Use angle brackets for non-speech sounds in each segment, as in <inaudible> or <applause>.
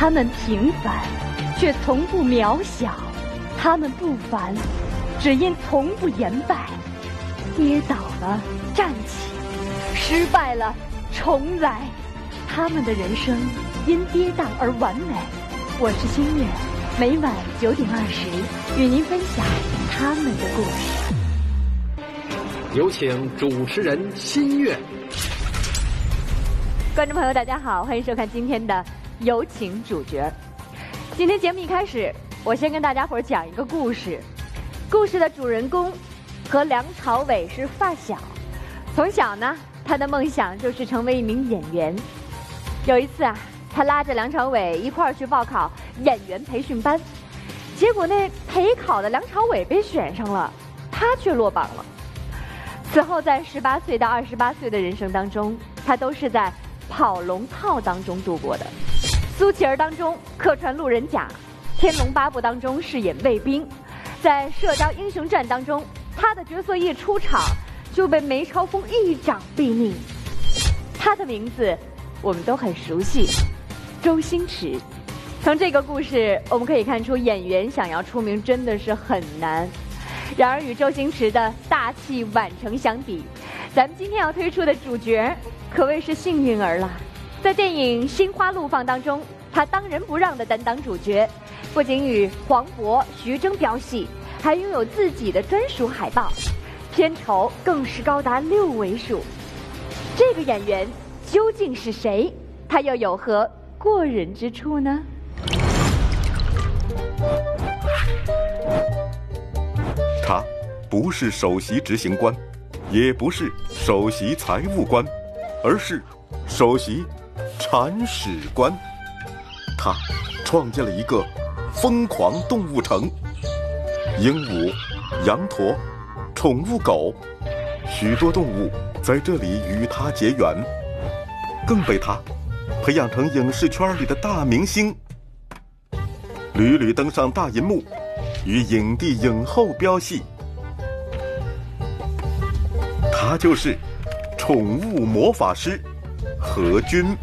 他们平凡，却从不渺小；他们不凡，只因从不言败。跌倒了，站起；失败了，重来。他们的人生因跌宕而完美。我是新月，每晚九点二十与您分享他们的故事。有请主持人新月。观众朋友，大家好，欢迎收看今天的有请主角。今天节目一开始，我先跟大家伙讲一个故事。故事的主人公和梁朝伟是发小，从小呢，他的梦想就是成为一名演员。有一次啊，他拉着梁朝伟一块儿去报考演员培训班，结果那陪考的梁朝伟被选上了，他却落榜了。此后，在十八岁到二十八岁的人生当中，他都是在。跑龙套当中度过的，苏乞儿当中客串路人甲，天龙八部当中饰演卫兵，在射雕英雄传当中，他的角色一出场就被梅超风一掌毙命。他的名字我们都很熟悉，周星驰。从这个故事我们可以看出，演员想要出名真的是很难。然而与周星驰的大器晚成相比，咱们今天要推出的主角。可谓是幸运儿了，在电影《心花怒放》当中，他当仁不让的担当主角，不仅与黄渤、徐峥飙戏，还拥有自己的专属海报，片酬更是高达六位数。这个演员究竟是谁？他又有何过人之处呢？他不是首席执行官，也不是首席财务官。而是首席铲屎官，他创建了一个疯狂动物城，鹦鹉、羊驼、宠物狗，许多动物在这里与他结缘，更被他培养成影视圈里的大明星，屡屡登上大银幕，与影帝影后飙戏，他就是。宠物魔法师何军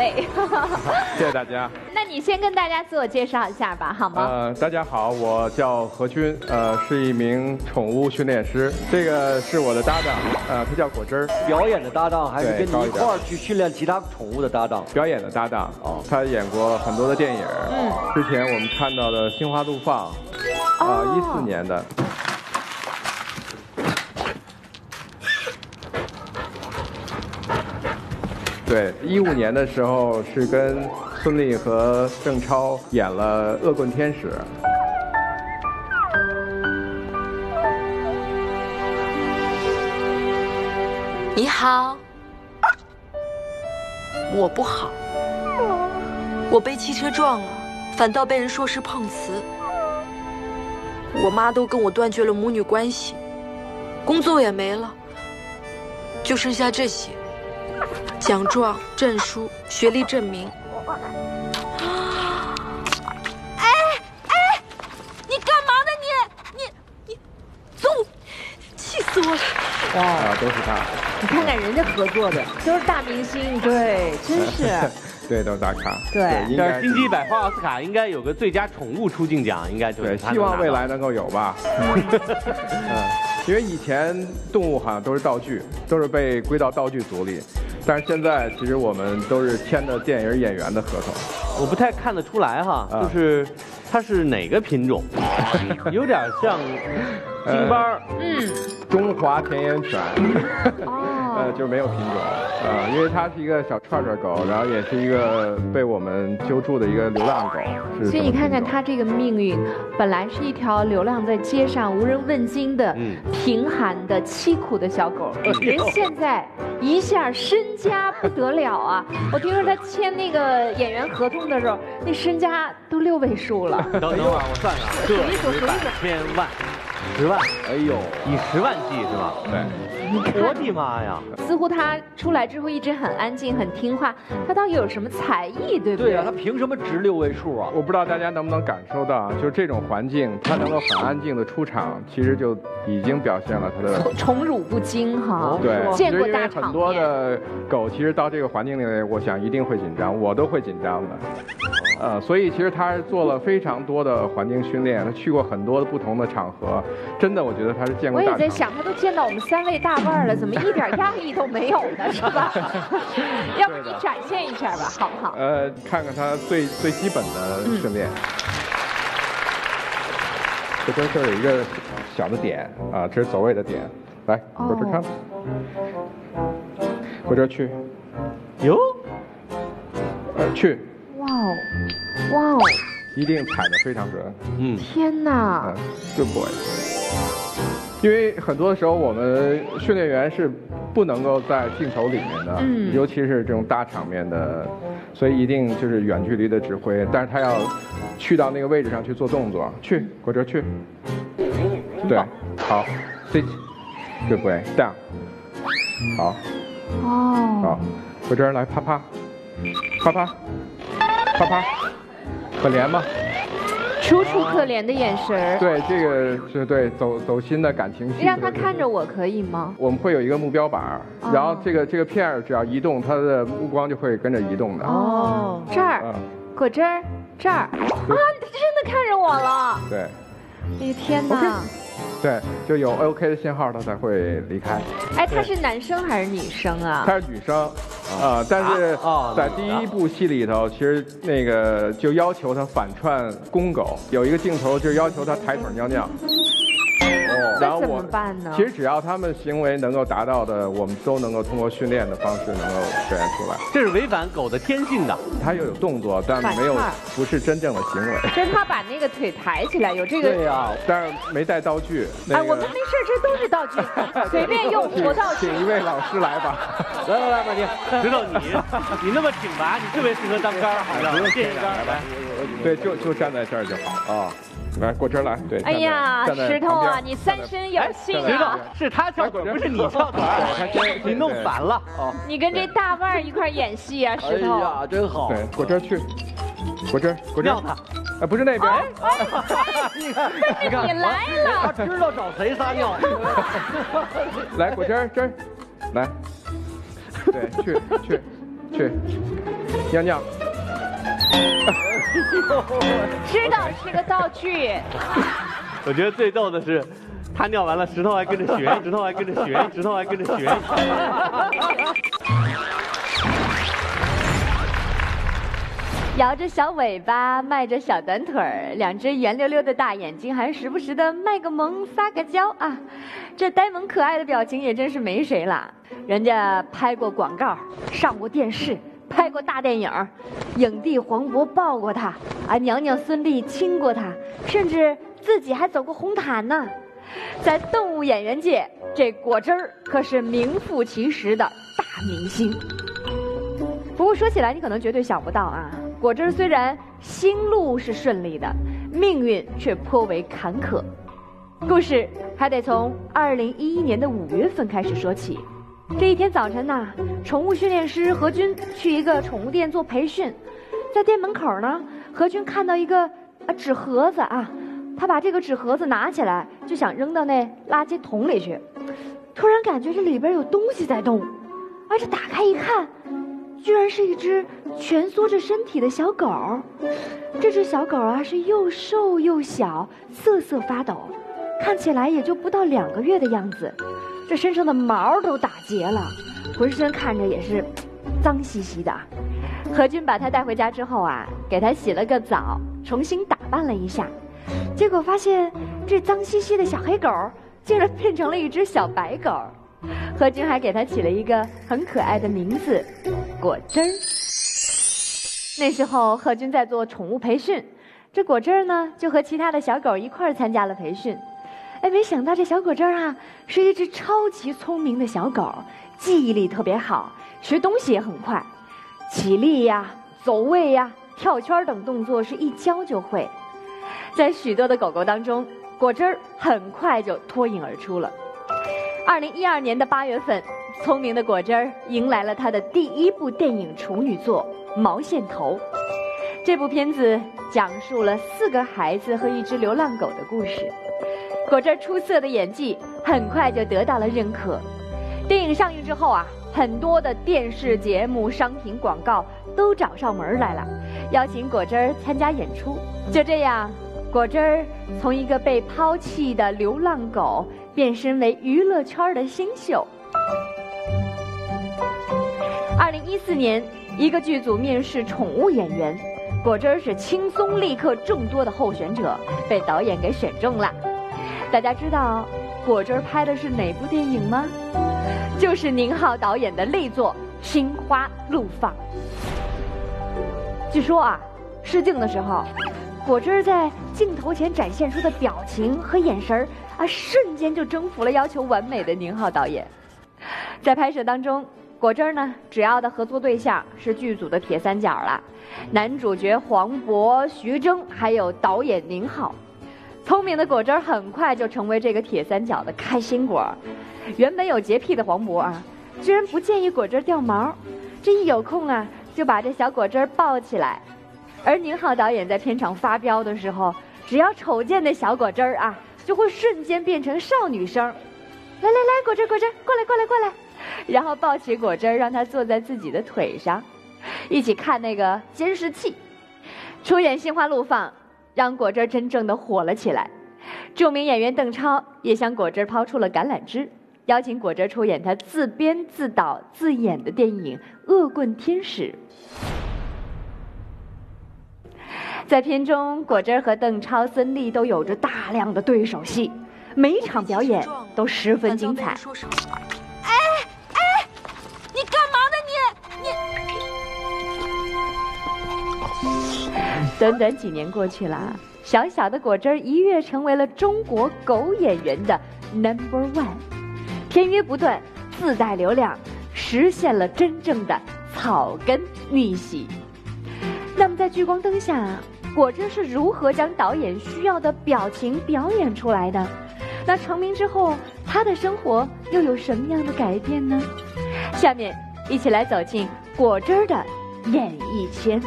君。<laughs> 谢谢大家。<laughs> 那你先跟大家自我介绍一下吧，好吗？呃，大家好，我叫何军，呃，是一名宠物训练师。这个是我的搭档，呃，他叫果汁儿。表演的搭档还是跟你一块儿去训练其他宠物的搭档？表演的搭档。哦，他演过很多的电影。嗯。之前我们看到的《心花怒放》，啊，一四年的。对，一五年的时候是跟孙俪和郑超演了《恶棍天使》。你好，我不好，我被汽车撞了，反倒被人说是碰瓷。我妈都跟我断绝了母女关系，工作也没了，就剩下这些。奖状、证书、学历证明。哎哎，你干嘛呢？你你你，走！气死我了！哇，都是他。你看看人家合作的都是大明星，对，真是。<laughs> 对，都是大咖。对，应该金鸡百花奥斯卡应该有个最佳宠物出镜奖，应该就对，希望未来能够有吧。<laughs> 嗯，因为以前动物好像都是道具，都是被归到道具组里。但是现在，其实我们都是签的电影演员的合同。我不太看得出来哈，就是它是哪个品种，<laughs> 有点像京巴嗯，中华田园犬。<laughs> 呃，就是没有品种，呃，因为它是一个小串串狗，然后也是一个被我们救助的一个流浪狗。所以你看看它这个命运，本来是一条流浪在街上无人问津的、贫寒的、凄苦的小狗，人现在一下身家不得了啊！<laughs> 我听说他签那个演员合同的时候，那身家都六位数了。等一会儿我算算，<laughs> 数一数，数一数，千万。十万，哎呦，以十万计是吧？对，我的妈呀！似乎他出来之后一直很安静、很听话，他到底有什么才艺，对不对？对啊，他凭什么值六位数啊？我不知道大家能不能感受到，就是这种环境，他能够很安静的出场，其实就已经表现了他的宠辱不惊哈。对，见过大场很多。的狗其实到这个环境里，我想一定会紧张，我都会紧张的。呃，所以其实他是做了非常多的环境训练，他去过很多的不同的场合，真的，我觉得他是见过我。也在想，他都见到我们三位大腕儿了，怎么一点压力都没有呢？是吧？<laughs> 要不你展现一下吧，好不好？呃，看看他最最基本的训练。这边这儿有一个小的点啊，这是走位的点，来，我这看，我这儿去，哟，呃，去，哇哦，哇哦，一定踩得非常准。嗯，天哪。嗯！，good boy。因为很多的时候，我们训练员是不能够在镜头里面的，嗯。尤其是这种大场面的，所以一定就是远距离的指挥。但是他要去到那个位置上去做动作，去，过这去，对，好，sit，good boy，down，好，哦，好，过这儿来啪啪，啪啪，啪啪，可怜吗？楚楚可怜的眼神儿，对，这个是对走走心的感情戏。让他看着我可以吗？我们会有一个目标板然后这个这个片儿只要移动，他的目光就会跟着移动的。哦，这儿，嗯，果汁儿，这儿，啊，他真的看着我了！对哎呀天哪！对，就有 OK 的信号，他才会离开。哎，他是男生还是女生啊？她是女生，啊，但是啊在第一部戏里头，其实那个就要求他反串公狗，有一个镜头就要求他抬腿尿尿。哦，然后那怎么办呢？其实只要他们行为能够达到的，我们都能够通过训练的方式能够表现出来。这是违反狗的天性的。它又有动作，但没有不是真正的行为。就是它把那个腿抬起来，有这个。对呀，但是没带道具。那哎，我们没事，这都是道具，<laughs> 随便用活道具。请一位老师来吧。来来来，马丁，知道，你 <laughs> 你那么挺拔，你特别适合当杆儿，好像健身杆儿来。对，就就站在这儿就好啊。来，过这儿来。对。哎呀，石头啊，你三生有幸石头啊！是他跳腿，不是你跳腿儿，你弄反了。你跟这大腕儿一块演戏啊，哎石头。呀，真好。对，过这儿去。过这儿，过这儿尿。他，哎，不是那边。你看，你看，你来了他知道找谁撒尿。来，过这儿，这儿，来。对，去去去，尿尿。<laughs> 知道是个道具。<laughs> 我觉得最逗的是，他尿完了，石头还跟着学，石头还跟着学，石头还跟着学。<laughs> 摇着小尾巴，迈着小短腿儿，两只圆溜溜的大眼睛，还时不时的卖个萌、撒个娇啊！这呆萌可爱的表情也真是没谁了。人家拍过广告，上过电视，拍过大电影，影帝黄渤抱过他，啊，娘娘孙俪亲过他，甚至自己还走过红毯呢。在动物演员界，这果汁儿可是名副其实的大明星。不过说起来，你可能绝对想不到啊，果汁儿虽然心路是顺利的，命运却颇为坎坷。故事还得从二零一一年的五月份开始说起。这一天早晨呐、宠物训练师何军去一个宠物店做培训，在店门口呢，何军看到一个啊纸盒子啊，他把这个纸盒子拿起来，就想扔到那垃圾桶里去，突然感觉这里边有东西在动，而且打开一看，居然是一只蜷缩着身体的小狗。这只小狗啊是又瘦又小，瑟瑟发抖，看起来也就不到两个月的样子。这身上的毛都打结了，浑身看着也是脏兮兮的。何军把它带回家之后啊，给它洗了个澡，重新打扮了一下，结果发现这脏兮兮的小黑狗竟然变成了一只小白狗。何军还给它起了一个很可爱的名字——果汁儿。那时候何军在做宠物培训，这果汁儿呢就和其他的小狗一块儿参加了培训。哎，没想到这小果汁儿啊是一只超级聪明的小狗，记忆力特别好，学东西也很快，起立呀、走位呀、跳圈等动作是一教就会。在许多的狗狗当中，果汁儿很快就脱颖而出了。二零一二年的八月份，聪明的果汁儿迎来了他的第一部电影处女作《毛线头》。这部片子讲述了四个孩子和一只流浪狗的故事。果汁出色的演技很快就得到了认可。电影上映之后啊，很多的电视节目、商品广告都找上门来了，邀请果汁儿参加演出。就这样。果汁儿从一个被抛弃的流浪狗变身为娱乐圈的新秀。二零一四年，一个剧组面试宠物演员，果汁是轻松立刻众多的候选者，被导演给选中了。大家知道果汁拍的是哪部电影吗？就是宁浩导演的力作《心花怒放》。据说啊，试镜的时候。果汁在镜头前展现出的表情和眼神啊，瞬间就征服了要求完美的宁浩导演。在拍摄当中，果汁呢主要的合作对象是剧组的铁三角了，男主角黄渤、徐峥，还有导演宁浩。聪明的果汁儿很快就成为这个铁三角的开心果。原本有洁癖的黄渤啊，居然不介意果汁掉毛，这一有空啊，就把这小果汁儿抱起来。而宁浩导演在片场发飙的时候，只要瞅见那小果汁儿啊，就会瞬间变成少女声。来来来，果汁果汁，过来过来过来，然后抱起果汁儿，让他坐在自己的腿上，一起看那个监视器。出演《心花怒放》，让果汁真正的火了起来。著名演员邓超也向果汁抛出了橄榄枝，邀请果汁出演他自编自导自演的电影《恶棍天使》。在片中，果汁和邓超、孙俪都有着大量的对手戏，每一场表演都十分精彩。短短几年过去了，小小的果汁儿一跃成为了中国狗演员的 number one，签约不断，自带流量，实现了真正的草根逆袭。那么在聚光灯下。果汁是如何将导演需要的表情表演出来的？那成名之后，他的生活又有什么样的改变呢？下面一起来走进果汁儿的演艺圈。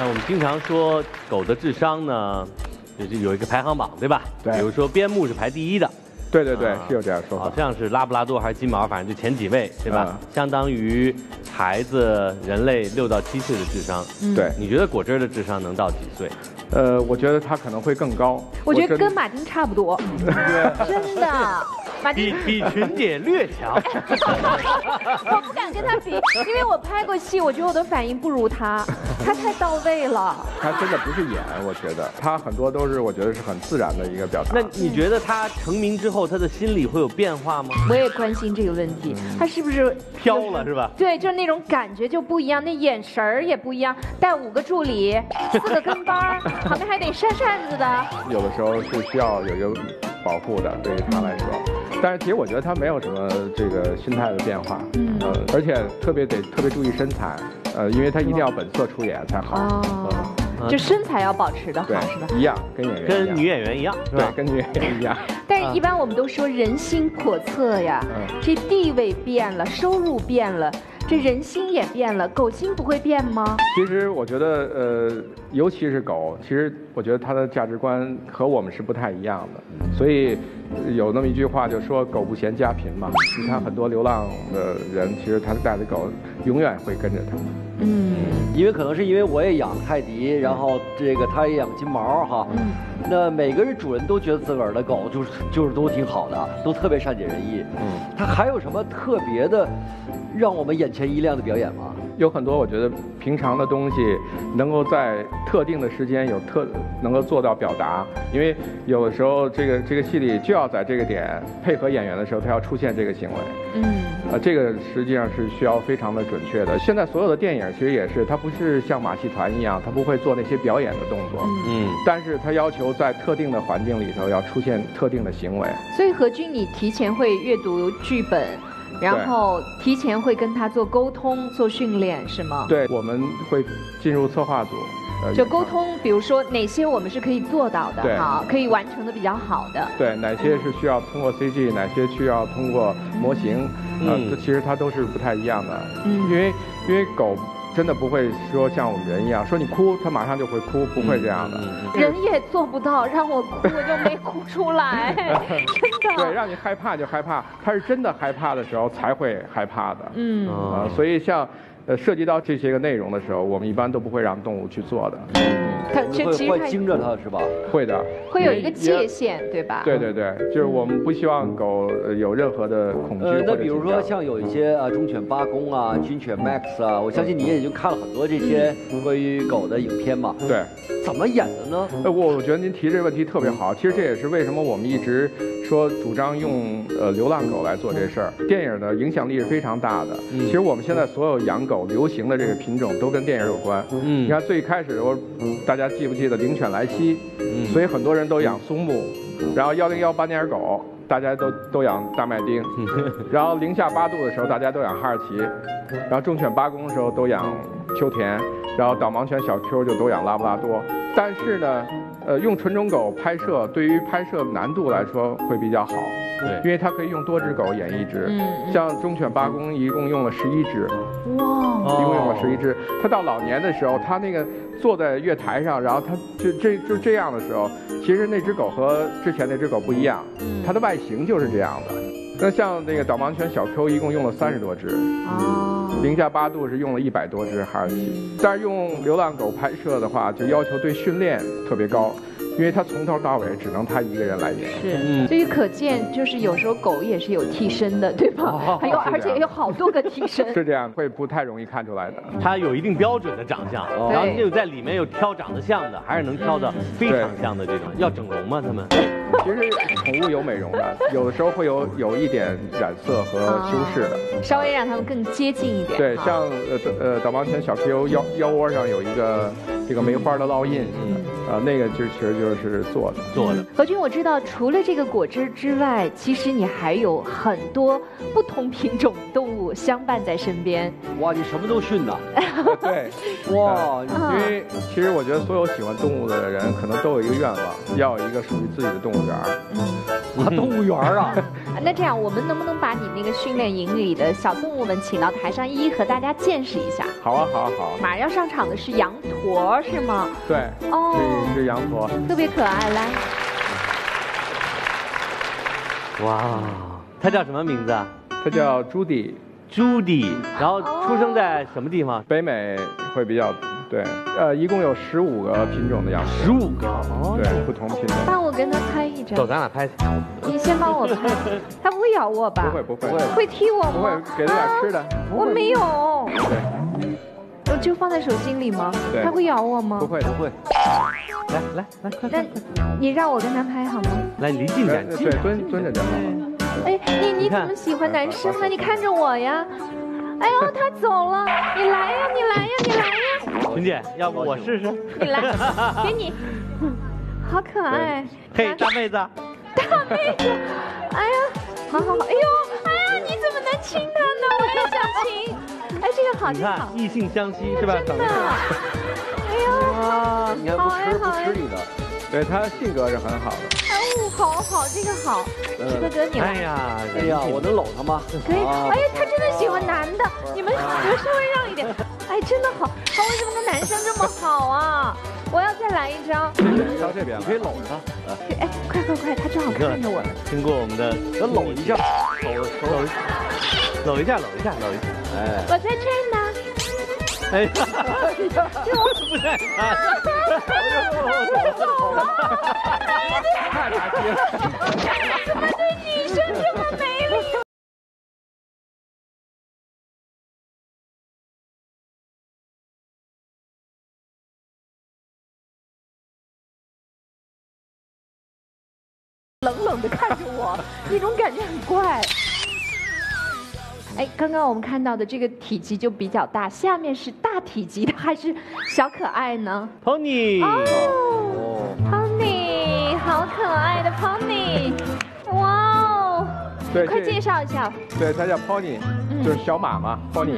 哎，我们经常说狗的智商呢，就是有一个排行榜，对吧？对。比如说边牧是排第一的。对对对，是有这样说法。好像是拉布拉多还是金毛，反正就前几位，对吧？相当于孩子人类六到七岁的智商。对，你觉得果汁的智商能到几岁？呃，我觉得他可能会更高。我觉得跟马丁差不多。真的。比比群姐略强，我不敢跟他比，因为我拍过戏，我觉得我的反应不如他，他太到位了。他真的不是演，我觉得他很多都是我觉得是很自然的一个表达。那你觉得他成名之后，他的心理会有变化吗？我也关心这个问题，他是不是飘了是吧？对，就是那种感觉就不一样，那眼神儿也不一样，带五个助理，四个跟班，旁边还得扇扇子的。有的时候是需要有一个保护的，对于他来说。但是其实我觉得他没有什么这个心态的变化，嗯，呃，而且特别得特别注意身材，呃，因为他一定要本色出演才好，哦，就身材要保持的好，是吧？一样，跟演员跟女演员一样，对，跟女演员一样。<laughs> 但是，一般我们都说人心叵测呀，这地位变了，收入变了。这人心也变了，狗心不会变吗？其实我觉得，呃，尤其是狗，其实我觉得他的价值观和我们是不太一样的。所以有那么一句话，就说“狗不嫌家贫”嘛。你看很多流浪的人，其实他带的狗永远会跟着他。嗯，因为可能是因为我也养泰迪，然后这个他也养金毛哈。嗯。那每个人主人都觉得自个儿的狗就是就是都挺好的，都特别善解人意。嗯。他还有什么特别的？让我们眼前一亮的表演吗？有很多，我觉得平常的东西能够在特定的时间有特能够做到表达，因为有的时候这个这个戏里就要在这个点配合演员的时候，他要出现这个行为。嗯，啊，这个实际上是需要非常的准确的。现在所有的电影其实也是，它不是像马戏团一样，它不会做那些表演的动作。嗯，但是它要求在特定的环境里头要出现特定的行为。所以何军，你提前会阅读剧本。然后提前会跟他做沟通、做训练，是吗？对，我们会进入策划组，呃就沟。通，比如说哪些我们是可以做到的，对好，可以完成的比较好的。对，哪些是需要通过 CG，哪些需要通过模型，呃，嗯这其实它都是不太一样的。嗯因为因为狗真的不会说像我们人一样，说你哭他马上就会哭，不会这样的。人也做不到，让我哭我就没哭出来，<laughs> 真的。对，让你害怕就害怕，他是真的害怕的时候才会害怕的。嗯，啊、哦。所以像呃涉及到这些个内容的时候，我们一般都不会让动物去做的。它你会会这其实它惊着它是吧？会的。会有一个界限，对吧？对对对，就是我们不希望狗呃有任何的恐惧或呃者，那比如说像有一些啊忠犬八公啊、军犬 Max 啊，我相信你也已经看了很多这些关于狗的影片嘛。对。怎么演的呢？呃，我我觉得您提这个问题特别好。其实这也是为什么我们一直说主张用呃流浪狗来做这事儿。电影的影响力是非常大的。嗯其实我们现在所有养狗流行的这个品种都跟电影有关。嗯你看最开始时候大家记不记得灵犬莱西？嗯所以很多人都养松木，然后幺零幺斑点狗。大家都都养大麦町，<laughs> 然后零下八度的时候，大家都养哈士奇，然后忠犬八公的时候都养秋田，然后导盲犬小 Q 就都养拉布拉多。但是呢，呃，用纯种狗拍摄对于拍摄难度来说会比较好，对因为它可以用多只狗演一只。嗯嗯像忠犬八公一共用了十一只，哇，一共用了十一只。它到老年的时候，它那个坐在月台上，然后它就这就这样的时候，其实那只狗和之前那只狗不一样，它的外形就是这样的。那像那个导盲犬小 Q 一共用了三十多只，哦，零下八度是用了一百多只哈士奇。但是用流浪狗拍摄的话，就要求对训练特别高，因为它从头到尾只能它一个人来演。是，嗯所以可见，就是有时候狗也是有替身的，对吧？还有，而且有好多个替 <laughs> 身。是这样，会不太容易看出来的。它有一定标准的长相，哦然后就在里面有挑长得像的，还是能挑的非常像的这种。要整容吗？他们？其实宠物有美容的，有的时候会有有一点染色和修饰的。稍微让它们更接近一点。对，像呃呃导盲犬小 Q 腰腰窝上有一个这个梅花的烙印，嗯啊、那个就其实就是做的。做的。何军，我知道除了这个果汁之外，其实你还有很多不同品种动物相伴在身边。哇，你什么都训呐！<laughs> 对，哇，嗯因为其实我觉得所有喜欢动物的人，可能都有一个愿望，要有一个属于自己的动物园儿。啊，动物园啊 <laughs> 那这样，我们能不能把你那个训练营里的小动物们请到台上，一一和大家见识一下？好啊，好啊，好啊。马上要上场的是羊驼，是吗？对，哦是羊驼。特别可爱，来，哇，它叫什么名字啊？它叫朱迪，朱迪，然后出生在什么地方？北美会比较对，呃，一共有十五个品种的羊驼，十五个。哦对，不同品种。帮我跟他拍一张走，。咱俩拍去。你先帮我拍，<laughs> 他不会咬我吧？不会不会会踢我吗？不会，给他点吃的。啊我没有，对，我就放在手心里吗？对它会咬我吗？不。会不会，来来来，快那你让我跟他拍好吗？来离近点，对。蹲蹲着点好吗。哎，你你怎么喜欢男生呢？你看着我呀！哎呦，他走了，你来呀，你来呀，你来呀，群姐，要不我试试？你来，<laughs> 给你，嗯好可爱。嘿，大妹子，<laughs> 大妹子，哎呀，好好好，哎呦，哎呀，你怎么能亲他呢？我也想亲。哎，这个好，这个好，异性相吸是吧？真的。哎呦，啊，你看不吃不吃你的，对，他性格是很好的。哎呦，好好，这个好。石哥哥，你来。哎呀，哎呀，我能搂他吗？可以，啊哎呀，他真的喜欢男的，你们你们稍微让一点，哎，真的好，他为什么跟男生这么好啊？我要再来一张，到这边你可。以搂着他，哎，快快快，他正好看着我呢，经过我们的要搂一下，<laughs> 搂搂搂一下，搂一下，搂一下。哎，我在这儿呢。哎呀，不在啊！太难听了。他对女生这么美丽。刚刚我们看到的这个体积就比较大，下面是大体积的还是小可爱呢？Pony，哦，Pony，好可爱的 Pony，哇哦！对，快介绍一下，对，它叫 pony，就是小马嘛，pony。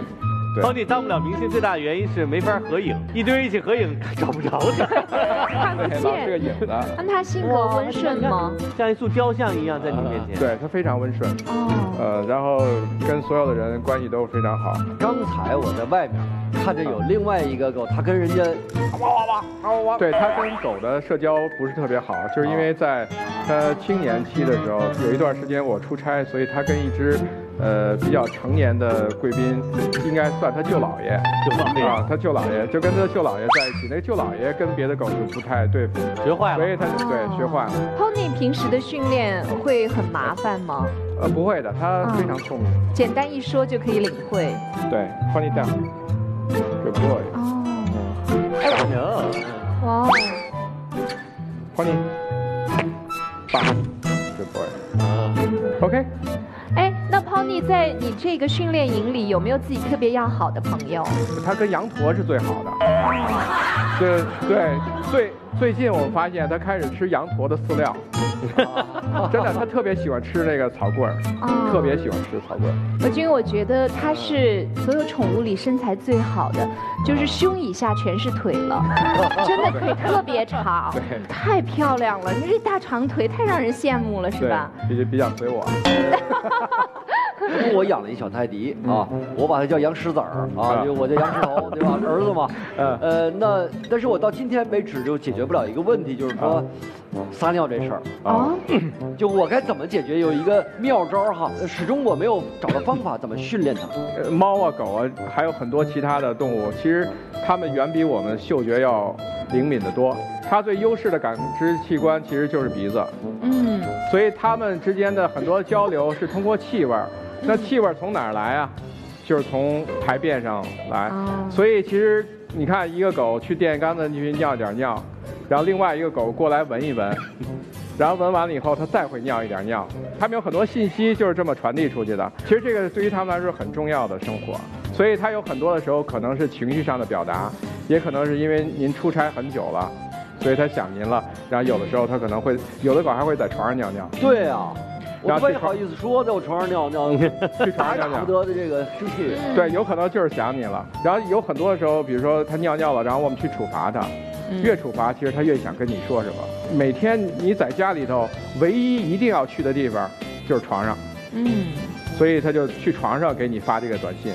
对当你当不了明星最大的原因是没法合影，一堆人一起合影找不着他，<laughs> 看不对，老是个见。影子。那他性格温顺吗？像一塑雕像一样在你面前。对他非常温顺，哦，呃，然后跟所有的人关系都非常好。刚才我在外面看着有另外一个狗，它跟人家哇哇哇哇哇对它跟狗的社交不是特别好，就是因为在它青年期的时候，有一段时间我出差，所以它跟一只呃比较成年的贵宾，应该算他舅姥爷，舅姥爷啊，他舅姥爷就跟他舅姥爷在一起，那个舅姥爷跟别的狗就不太对付，学坏了。所以他就对学坏了。Pony 平时的训练会很麻烦吗？呃，不会的，他非常聪明。简单一说就可以领会。对，Pony down，good boy，哦，行，哇哦，Pony，爸，good boy。啊，OK，Pony 在你这个训练营里有没有自己特别要好的朋友？他跟羊驼是最好的。对对，最最近我发现他开始吃羊驼的饲料，<laughs> 真的，他特别喜欢吃那个草棍儿，哦特别喜欢吃草棍儿。我因为我觉得他是所有宠物里身材最好的，就是胸以下全是腿了，<laughs> 真的腿特别长对，太漂亮了。你这大长腿太让人羡慕了，是吧？，比较比较随我。<laughs> 因为我养了一小泰迪啊，我把它叫杨石子儿啊，啊因为我叫杨石头，对吧？儿子嘛。嗯呃，那但是我到今天为止就解决不了一个问题，就是说撒尿这事儿。啊，就我该怎么解决？有一个妙招哈，呃始终我没有找到方法怎么训练它。呃猫啊、狗啊，还有很多其他的动物，其实它们远比我们嗅觉要灵敏得多。它最优势的感知器官其实就是鼻子，嗯，所以它们之间的很多交流是通过气味儿。那气味从哪儿来啊？就是从排便上来。哦所以其实你看，一个狗去电线杆子去尿点尿，然后另外一个狗过来闻一闻，然后闻完了以后，它再会尿一点尿。它们有很多信息就是这么传递出去的。其实这个对于它们来说很重要的生活，所以它有很多的时候可能是情绪上的表达，也可能是因为您出差很久了，所以它想您了。然后有的时候它可能会，有的狗还会在床上尿尿。对啊，我不也好意思说，在我床上尿尿，去床上尿尿打不得的这个生气。对，有可能就是想你了。然后有很多的时候，比如说他尿尿了，然后我们去处罚他，越处罚，其实他越想跟你说什么。每天你在家里头唯一一定要去的地方就是床上，嗯，所以他就去床上给你发这个短信。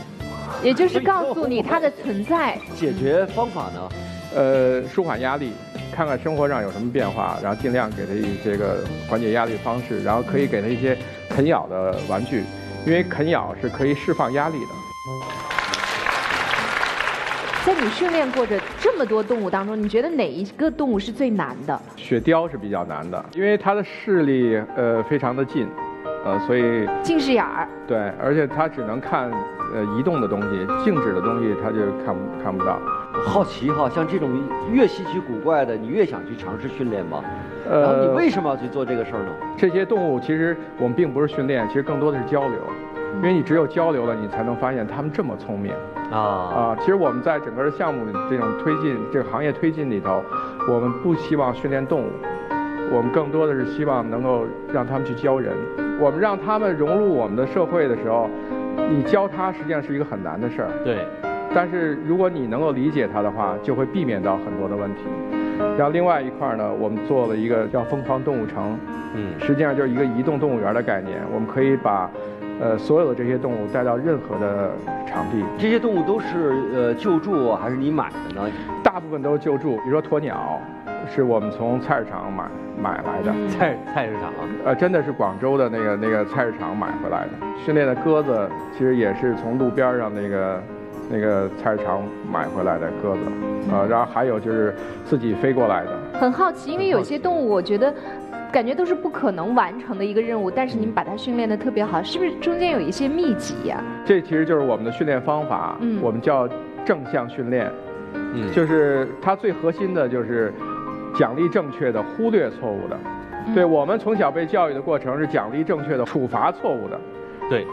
也就是告诉你他的存在。解决方法呢？呃，舒缓压力，看看生活上有什么变化，然后尽量给他一些个缓解压力的方式，然后可以给他一些啃咬的玩具，因为啃咬是可以释放压力的。在你训练过的这么多动物当中，你觉得哪一个动物是最难的？雪貂是比较难的，因为它的视力呃非常的近，呃，所以近视眼儿。对，而且它只能看呃移动的东西，静止的东西它就看不看不到。我好奇哈，像这种越稀奇古怪的，你越想去尝试训练吗？呃然后你为什么要去做这个事儿呢？这些动物其实我们并不是训练，其实更多的是交流，因为你只有交流了，你才能发现它们这么聪明。啊，啊，其实我们在整个的项目这种推进这个行业推进里头，我们不希望训练动物，我们更多的是希望能够让他们去教人。我们让他们融入我们的社会的时候，你教他实际上是一个很难的事儿。对，但是如果你能够理解它的话，就会避免到很多的问题。然后另外一块儿呢，我们做了一个叫“疯狂动物城”，嗯，实际上就是一个移动动物园的概念。我们可以把呃所有的这些动物带到任何的场地，这些动物都是呃救助还是你买的呢？大部分都是救助，比如说鸵鸟，是我们从菜市场买买来的，菜菜市场，呃，真的是广州的那个那个菜市场买回来的。训练的鸽子其实也是从路边上那个那个菜市场买回来的鸽子，呃，然后还有就是自己飞过来的。很好奇，因为有些动物，我觉得感觉都是不可能完成的一个任务，但是你们把它训练的特别好，是不是中间有一些秘籍呀、这其实就是我们的训练方法，嗯我们叫正向训练，嗯，就是它最核心的就是奖励正确的，忽略错误的。嗯对我们从小被教育的过程是奖励正确的，处罚错误的。对，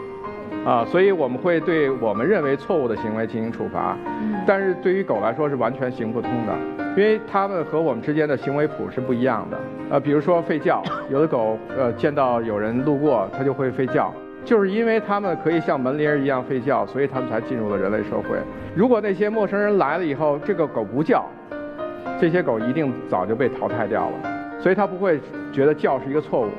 啊，所以我们会对我们认为错误的行为进行处罚，嗯但是对于狗来说是完全行不通的，因为它们和我们之间的行为谱是不一样的。呃，比如说吠叫，有的狗呃见到有人路过，它就会吠叫。就是因为它们可以像门铃儿一样吠叫，所以它们才进入了人类社会。如果那些陌生人来了以后，这个狗不叫，这些狗一定早就被淘汰掉了，所以它不会觉得叫是一个错误。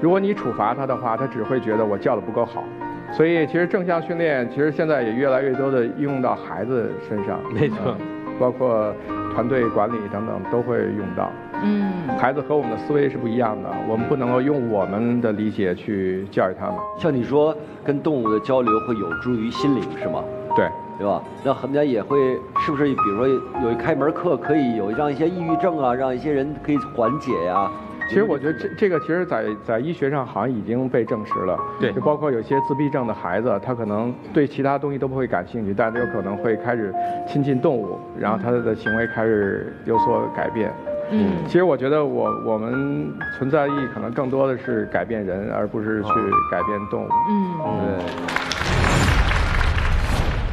如果你处罚它的话，它只会觉得我叫的不够好。所以其实正向训练，其实现在也越来越多的应用到孩子身上，没错，包括团队管理等等都会用到。嗯，孩子和我们的思维是不一样的，我们不能够用我们的理解去教育他们。像你说跟动物的交流会有助于心灵，是吗？对，对吧？那他们家也会，是不是？比如说有一开门课，可以有让一些抑郁症啊，让一些人可以缓解呀。其实我觉得这这个其实，在在医学上好像已经被证实了。对，就包括有些自闭症的孩子，他可能对其他东西都不会感兴趣，但是有可能会开始亲近动物，然后他的行为开始有所改变。嗯，其实我觉得我我们存在意义可能更多的是改变人，而不是去改变动物。嗯，对。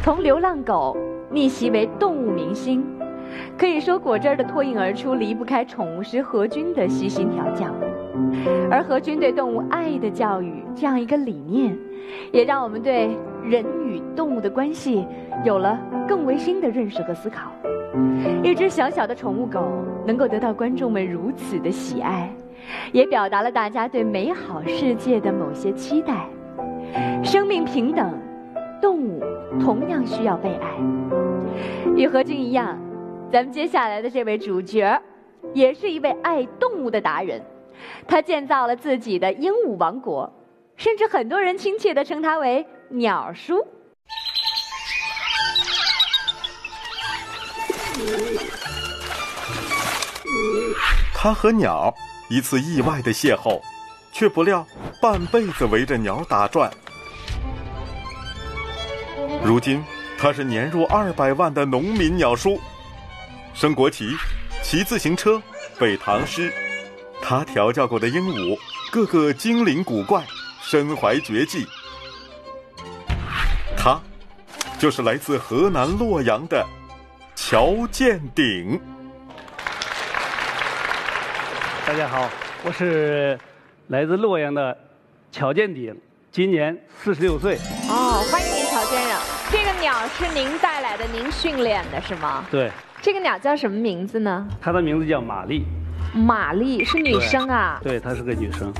从流浪狗逆袭为动物明星。可以说，果汁儿的脱颖而出离不开宠物师何军的悉心调教，而何军对动物爱的教育这样一个理念，也让我们对人与动物的关系有了更为新的认识和思考。一只小小的宠物狗能够得到观众们如此的喜爱，也表达了大家对美好世界的某些期待。生命平等，动物同样需要被爱。与何军一样。咱们接下来的这位主角，也是一位爱动物的达人，他建造了自己的鹦鹉王国，甚至很多人亲切地称他为“鸟叔”。他和鸟一次意外的邂逅，却不料半辈子围着鸟打转。如今，他是年入二百万的农民鸟叔。升国旗，骑自行车，背唐诗，他调教过的鹦鹉，个个精灵古怪，身怀绝技。他，就是来自河南洛阳的乔建鼎。大家好，我是来自洛阳的乔建鼎，今年四十六岁。哦，欢迎您，乔先生。这个鸟是您带来的，您训练的是吗？对。这个鸟叫什么名字呢？它的名字叫玛丽。玛丽是女生啊？对，她是个女生。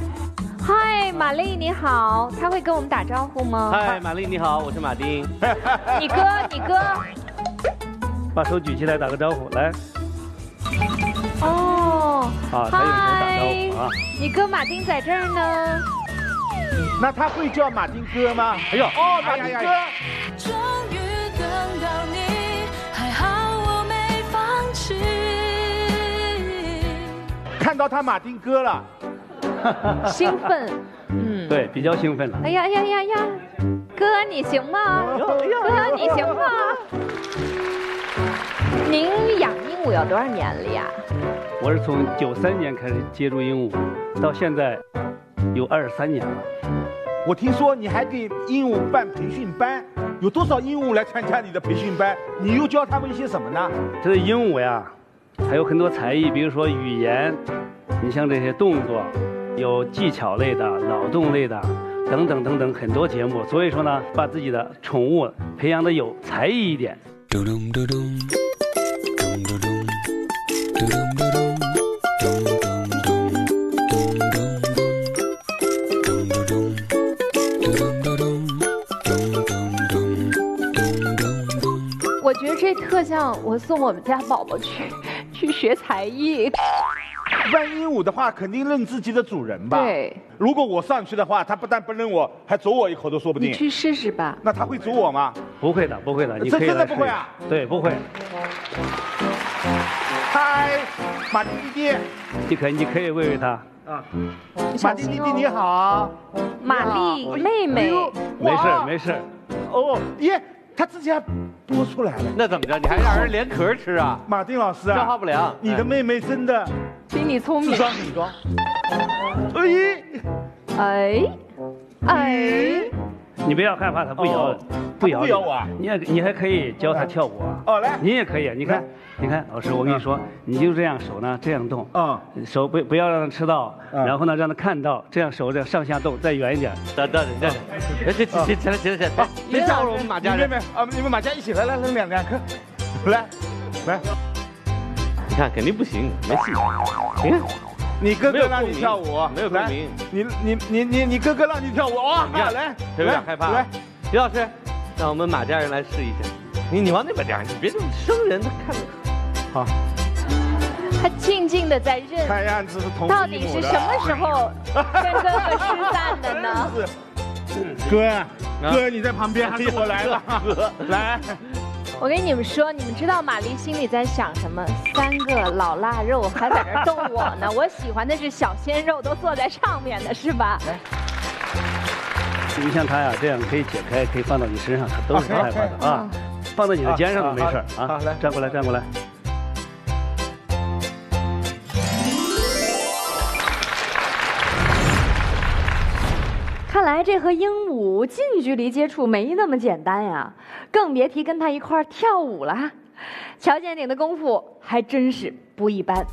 嗨，玛丽你好，她会跟我们打招呼吗？嗨，玛丽你好，我是马丁。<laughs> 你哥，你哥。把手举起来打个招呼，来。哦。啊，他用手打招呼啊。你哥马丁在这儿呢。那他会叫马丁哥吗？哎呦，哦，马丁哥。看到他马丁哥了，<laughs> 兴奋，嗯，对，比较兴奋了。哎呀呀呀呀，哥你行吗？哥你行吗？您养鹦鹉有多少年了呀？我是从九三年开始接触鹦鹉，到现在有二十三年了。我听说你还给鹦鹉办培训班，有多少鹦鹉来参加你的培训班？你又教他们一些什么呢？这个鹦鹉呀。还有很多才艺，比如说语言，你像这些动作，有技巧类的、脑洞类的，等等等等很多节目。所以说呢，把自己的宠物培养的有才艺一点。我觉得这特像我送我们家宝宝去。去学才艺，万鹦鹉的话肯定认自己的主人吧？对。如果我上去的话，它不但不认我，还啄我一口都说不定。你去试试吧。那它会啄我吗？不会的，不会的。你真的不会啊？对，不会。嗨，马丁弟弟。你可以，你可以喂喂它。啊。马丁弟弟你好。玛丽妹妹。没事没事。哦耶。他自己还多出来了，那怎么着？你还让人连壳吃啊？马丁老师啊，消化不良。你的妹妹真的比你聪明，智商很高。哎，哎，哎，你不要害怕它不咬哦，不咬你。它不咬我啊？你也你还可以教它跳舞啊。哦，来，你也可以，你看，你看，老师，我跟你说，你就这样手呢这样动，嗯，手不不要让它吃到，嗯。然后呢让它看到，这样手这样上下动，再远一点。等等等等，哎，这起起来起来起来，别吓唬我们马家人。你妹。妹啊，你们马家一起来，来来两两颗，来来，你看肯定不行，没戏。你看，你哥哥让你跳舞，没有共鸣你你你你你哥哥让你跳舞，哇，你看来，有点害怕来，。李老师，让我们马家人来试一下。你你往那边点，你别这么生人，他看着。好，他静静的在认，看样子是同父到异母的底是什么时候跟哥哥失散的呢？<laughs> 哥呀，哥你在旁边，我来了？来，我跟你们说，你们知道玛丽心里在想什么？三个老腊肉还在这逗我呢，我喜欢的是小鲜肉，都坐在上面的是吧？你像它呀，这样可以解开，可以放到你身上，它都是不害怕的啊。放到你的肩上都没事儿啊来。站过来，站过来。看来这和鹦鹉近距离接触没那么简单呀，更别提跟他一块跳舞了。乔建鼎的功夫还真是不一般。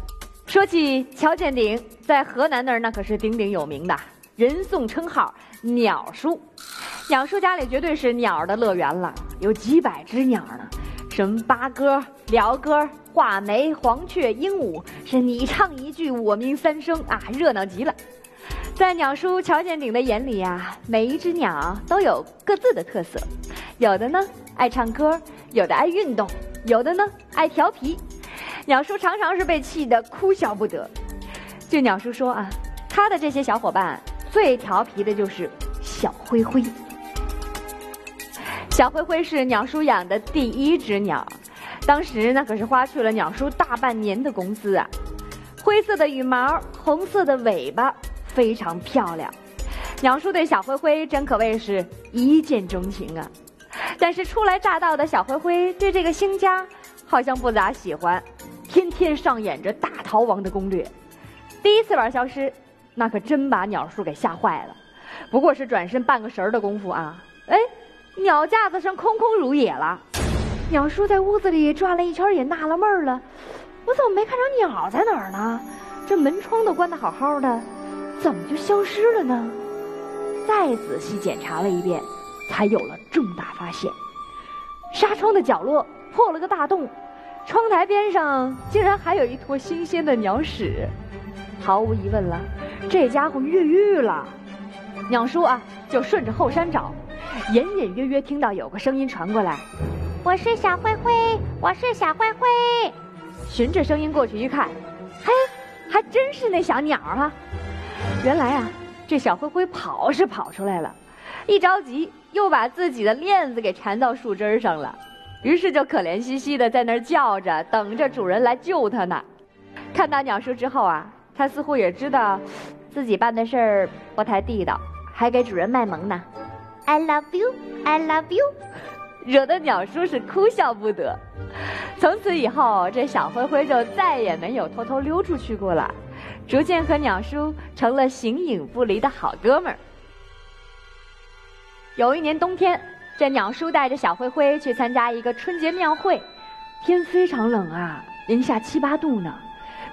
说起乔建鼎，在河南那儿那可是鼎鼎有名的，人送称号“鸟叔”。鸟叔家里绝对是鸟儿的乐园了，有几百只鸟呢，什么八哥、鹩哥、画眉、黄雀、鹦鹉，是你唱一句，我鸣三声啊，热闹极了。在鸟叔乔建鼎的眼里呀、每一只鸟都有各自的特色，有的呢爱唱歌，有的爱运动，有的呢爱调皮。鸟叔常常是被气得哭笑不得。据鸟叔说啊，他的这些小伙伴最调皮的就是小灰灰。小灰灰是鸟叔养的第一只鸟，当时那可是花去了鸟叔大半年的工资啊。灰色的羽毛，红色的尾巴，非常漂亮。鸟叔对小灰灰真可谓是一见钟情啊。但是初来乍到的小灰灰对这个新家好像不咋喜欢，天天上演着大逃亡的攻略。第一次玩消失，那可真把鸟叔给吓坏了。不过是转身半个神儿的功夫啊，哎，鸟架子上空空如也了。鸟叔在屋子里转了一圈，也纳了闷儿了，我怎么没看着鸟在哪儿呢？这门窗都关得好好的，怎么就消失了呢？再仔细检查了一遍，才有了重大发现。纱窗的角落破了个大洞，窗台边上竟然还有一坨新鲜的鸟屎。毫无疑问了，这家伙越狱了。鸟叔啊，就顺着后山找，隐隐约约听到有个声音传过来：“我是小灰灰，我是小灰灰。”循着声音过去一看，嘿，还真是那小鸟啊！原来啊，这小灰灰跑是跑出来了，一着急又把自己的链子给缠到树枝上了，于是就可怜兮兮的在那儿叫着，等着主人来救它呢。看到鸟叔之后啊，它似乎也知道自己办的事儿不太地道，还给主人卖萌呢。I love you, I love you，惹得鸟叔是哭笑不得。从此以后，这小灰灰就再也没有偷偷溜出去过了，逐渐和鸟叔成了形影不离的好哥们儿。有一年冬天，这鸟叔带着小灰灰去参加一个春节庙会，天非常冷啊，零下七八度呢。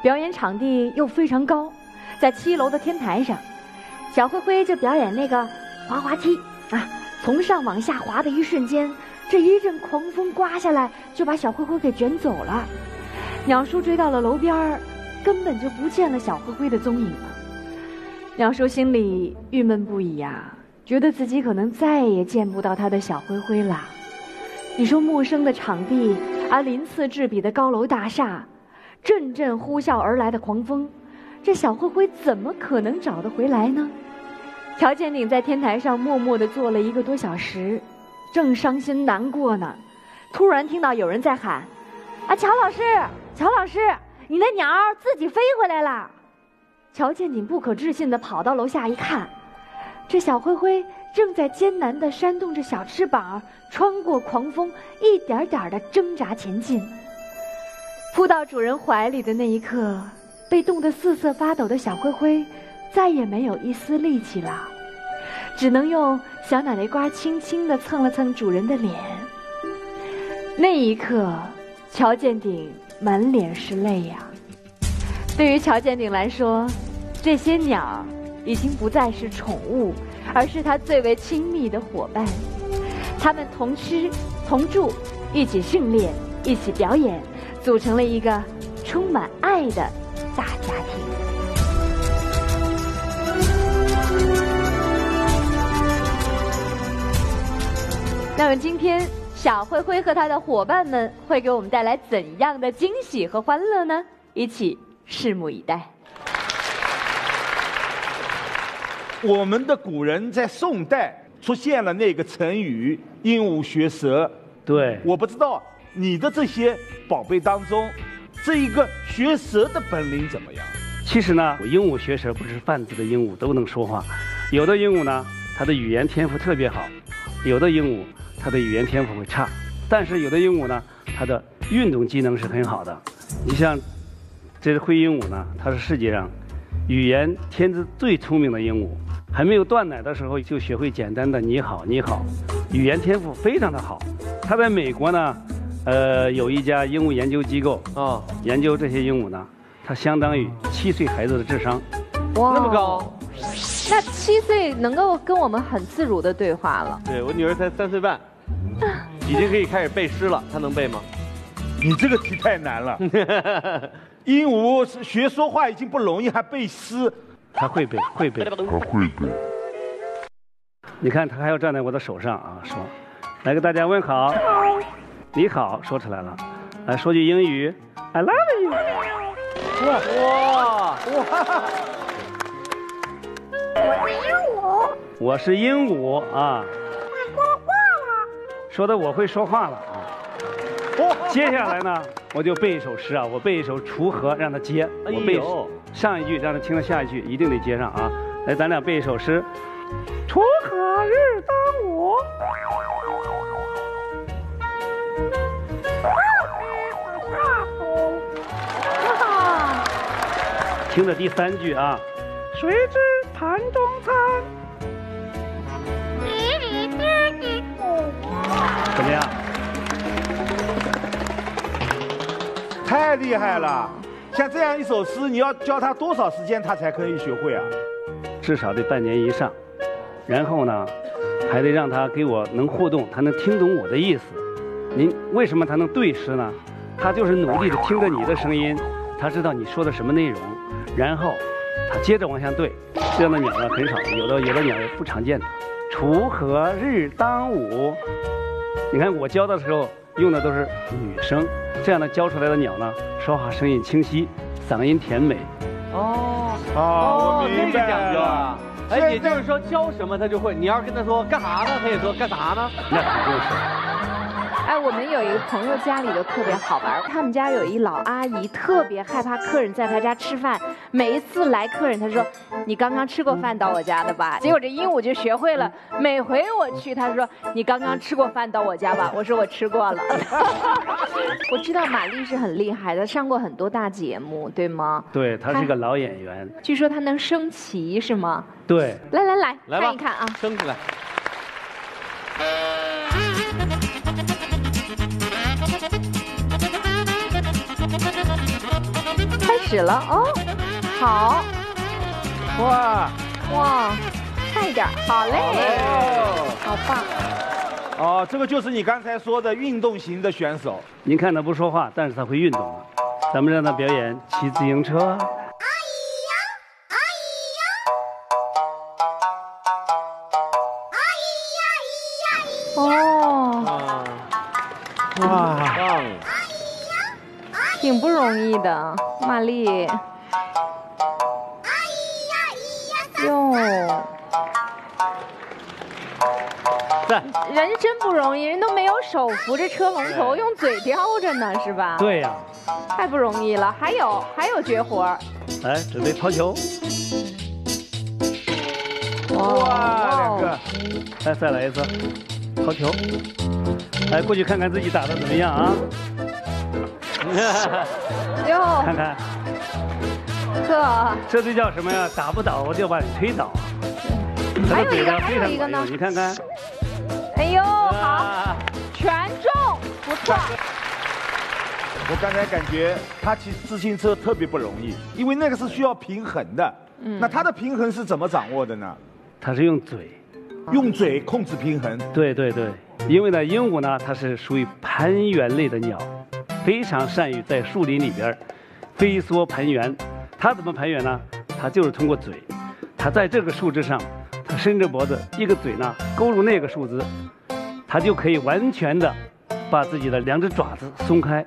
表演场地又非常高，在七楼的天台上，小灰灰就表演那个滑滑梯啊，从上往下滑的一瞬间，这一阵狂风刮下来，就把小灰灰给卷走了。鸟叔追到了楼边儿，根本就不见了小灰灰的踪影了。鸟叔心里郁闷不已呀、觉得自己可能再也见不到他的小灰灰了。你说陌生的场地，而鳞次栉比的高楼大厦，阵阵呼啸而来的狂风，这小灰灰怎么可能找得回来呢？乔建鼎在天台上默默地坐了一个多小时，正伤心难过呢，突然听到有人在喊：“啊，乔老师，乔老师，你的鸟自己飞回来了！”乔建鼎不可置信地跑到楼下一看，这小灰灰正在艰难地扇动着小翅膀，穿过狂风，一点点地挣扎前进。扑到主人怀里的那一刻，被冻得瑟瑟发抖的小灰灰，再也没有一丝力气了。只能用小脑袋瓜轻轻地蹭了蹭主人的脸。那一刻，乔建鼎满脸是泪呀。对于乔建鼎来说，这些鸟已经不再是宠物，而是他最为亲密的伙伴。他们同吃同住，一起训练，一起表演，组成了一个充满爱的大家庭。那么今天，小灰灰和他的伙伴们会给我们带来怎样的惊喜和欢乐呢？一起拭目以待。我们的古人在宋代出现了那个成语“鹦鹉学舌”。对，我不知道你的这些宝贝当中，这一个学舌的本领怎么样？其实呢，鹦鹉学舌不是泛指的鹦鹉都能说话，有的鹦鹉呢，它的语言天赋特别好，有的鹦鹉。它的语言天赋会差，但是有的鹦鹉呢，它的运动机能是很好的。你像这只灰鹦鹉呢，它是世界上语言天资最聪明的鹦鹉。还没有断奶的时候就学会简单的你好你好，语言天赋非常的好。它在美国呢，呃，有一家鹦鹉研究机构啊，研究这些鹦鹉呢，它相当于七岁孩子的智商，哇，那么高。那七岁能够跟我们很自如的对话了。对我女儿才三岁半。<laughs> 已经可以开始背诗了，他能背吗？你这个题太难了。<laughs> 鹦鹉学说话已经不容易，还背诗，他会背，会背，他会背。你看，他还要站在我的手上啊，说：“来给大家问好，你好，说出来了。来说句英语，I love you。”哇哇哇！我是鹦鹉。我是鹦鹉啊。说的我会说话了啊！接下来呢，我就背一首诗啊，我背一首《锄禾》，让他接。我背上一句，让他听到下一句，一定得接上啊！来，咱俩背一首诗：锄禾日当午，听着第三句啊，谁知盘中餐。怎么样？太厉害了！像这样一首诗，你要教他多少时间，他才可以学会啊？至少得半年以上。然后呢，还得让他给我能互动，他能听懂我的意思。您为什么他能对诗呢？他就是努力的听着你的声音，他知道你说的什么内容，然后他接着往下对。这样的鸟呢很少，有的有的鸟也不常见的。锄禾日当午。你看我教的时候用的都是女声，这样呢教出来的鸟呢，说话声音清晰，嗓音甜美。哦哦，这个讲究啊！哎，也就是说教什么他就会。你要是跟他说干啥呢，他也说干啥呢。那肯定是。哎，我们有一个朋友家里头特别好玩，他们家有一老阿姨，特别害怕客人在他家吃饭。每一次来客人，他说：“你刚刚吃过饭到我家的吧？”结果这鹦鹉就学会了，每回我去，他说：“你刚刚吃过饭到我家吧？”我说：“我吃过了。” <laughs> 我知道玛丽是很厉害的，上过很多大节目，对吗？对，她是个老演员。据说她能升旗，是吗？对。来来来，看一看啊，升起来。始了哦，好，哇哇，快点，好嘞，好棒。哦，这个就是你刚才说的运动型的选手。您看他不说话，但是他会运动。咱们让他表演骑自行车。阿姨呀，阿姨呀，哦，哇，棒。挺不容易的，玛丽。哟，在。人真不容易，人都没有手扶着车龙头，用嘴叼着呢，是吧？对呀。太不容易了，还有还有绝活。来，准备抛球。哇，两个。来，再来一次，抛球。来，过去看看自己打的怎么样啊？<laughs> 哟，看看，这，这就叫什么呀？打不倒我就把你推倒。还有一个，还有一个呢。你看看。哎呦，好，啊，全中，不错。我刚才感觉他骑自行车特别不容易，因为那个是需要平衡的。嗯那他的平衡是怎么掌握的呢？他是用嘴。用嘴控制平衡。对对对，因为呢，鹦鹉呢，它是属于攀援类的鸟，非常善于在树林里边儿飞梭盘旋。它怎么盘旋呢？它就是通过嘴，它在这个树枝上，它伸着脖子，一个嘴呢勾入那个树枝，它就可以完全的把自己的两只爪子松开，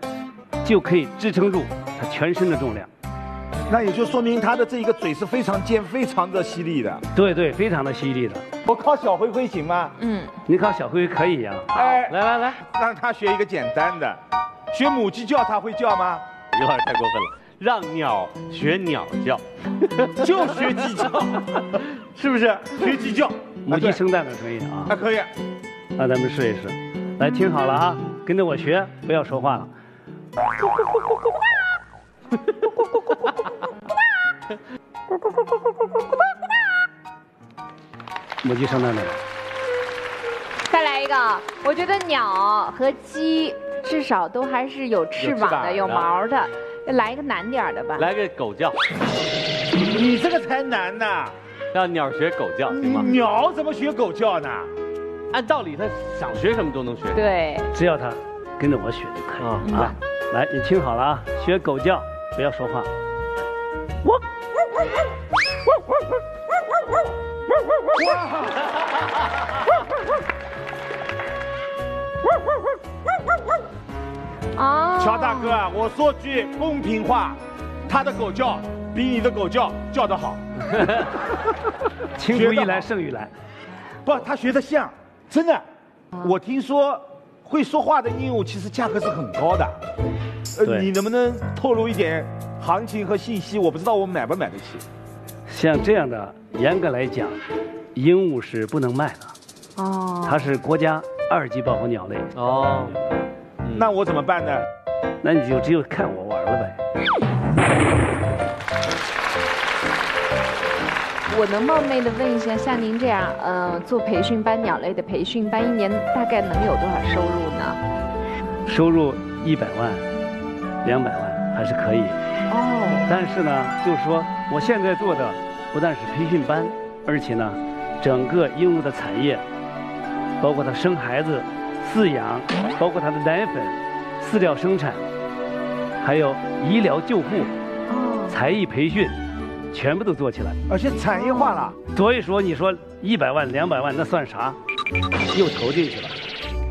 就可以支撑住它全身的重量。那也就说明他的这一个嘴是非常尖、非常的犀利的。对对，非常的犀利的。我靠小灰灰行吗？嗯，你靠小灰可以呀、哎，来来来，让他学一个简单的，学母鸡叫它会叫吗？有点太过分了，让鸟学鸟叫，<laughs> 就学鸡叫，<laughs> 是不是？学鸡叫，母鸡生蛋的声音啊。还可以。那咱们试一试，来听好了啊，跟着我学，不要说话了。<laughs> 母鸡生蛋没有？再来一个，我觉得鸟和鸡至少都还是有翅膀的、有毛的。来一个难点的吧。来个狗叫，你这个才难呢，让鸟学狗叫，行吗？鸟怎么学狗叫呢？按道理它想学什么都能学。对，只要它跟着我学就可以啊啊。来，你听好了啊，学狗叫，不要说话。<laughs> 哦。乔大哥啊，我说句公平话，他的狗叫比你的狗叫叫得好。青出于蓝胜于蓝。不，他学得像，真的。我听说会说话的鹦鹉其实价格是很高的。呃，你能不能透露一点行情和信息？我不知道我买不买得起。像这样的，严格来讲，鹦鹉是不能卖的，哦。它是国家二级保护鸟类。哦，那我怎么办呢？那你就只有看我玩了呗。我能冒昧的问一下，像您这样，呃，做培训班鸟类的培训班，一年大概能有多少收入呢？收入一百万、两百万还是可以。哦。但是呢，就是说我现在做的不但是培训班，而且呢，整个鹦鹉的产业，包括它生孩子、饲养，包括它的奶粉、饲料生产，还有医疗救护、哦。才艺培训，全部都做起来。而且产业化了。所以说，你说一百万、两百万，那算啥？又投进去了。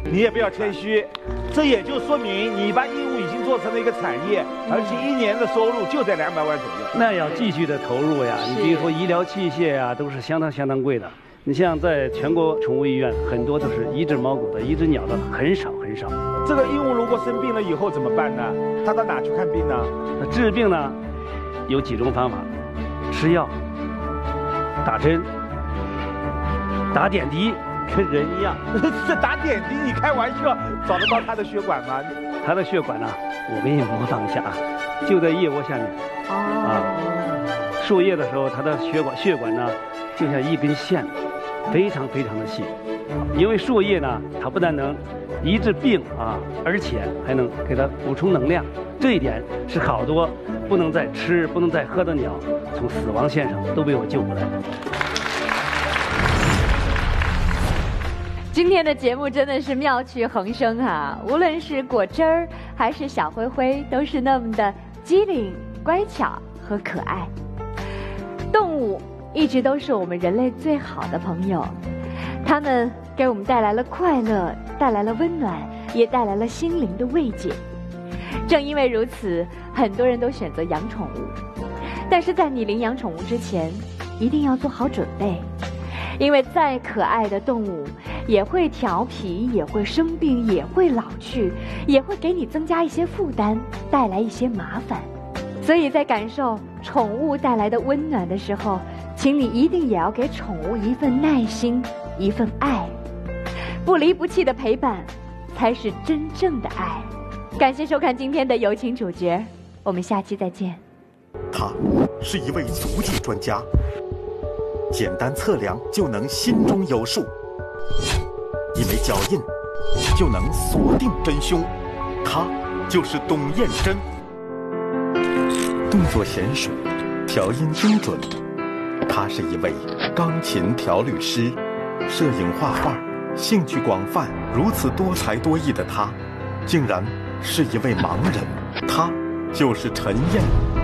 你也不要谦虚，这也就说明你把鹦鹉已经做成了一个产业，而且一年的收入就在两百万左右。那要继续的投入呀。你比如说医疗器械呀，都是相当相当贵的。你像在全国宠物医院，很多都是一只猫狗的、一只鸟的很少很少。这个鹦鹉如果生病了以后怎么办呢？它到哪去看病呢？那治病呢，有几种方法：吃药、打针、打点滴，跟人一样。<laughs> 这打点滴，你开玩笑，找得到它的血管吗？它的血管呢，我给你模仿一下啊，就在腋窝下面。哦。啊，输液的时候，它的血管血管呢，就像一根线，非常非常的细。因为树叶呢，它不但能医治病啊，而且还能给它补充能量。这一点是好多不能再吃、不能再喝的鸟，从死亡线上都被我救回来了。今天的节目真的是妙趣横生啊！无论是果汁儿还是小灰灰，都是那么的机灵、乖巧和可爱。动物一直都是我们人类最好的朋友，它们给我们带来了快乐，带来了温暖，也带来了心灵的慰藉。正因为如此，很多人都选择养宠物。但是在你领养宠物之前，一定要做好准备，因为再可爱的动物，也会调皮，也会生病，也会老去，也会给你增加一些负担，带来一些麻烦。所以在感受宠物带来的温暖的时候，请你一定也要给宠物一份耐心，一份爱，不离不弃的陪伴，才是真正的爱。感谢收看今天的有请主角，我们下期再见。他是一位足迹专家，简单测量就能心中有数，一枚脚印就能锁定真凶，他就是董艳珍。动作娴熟，调音精准，他是一位钢琴调律师，摄影画画，兴趣广泛，如此多才多艺的他，竟然是一位盲人。他就是陈燕。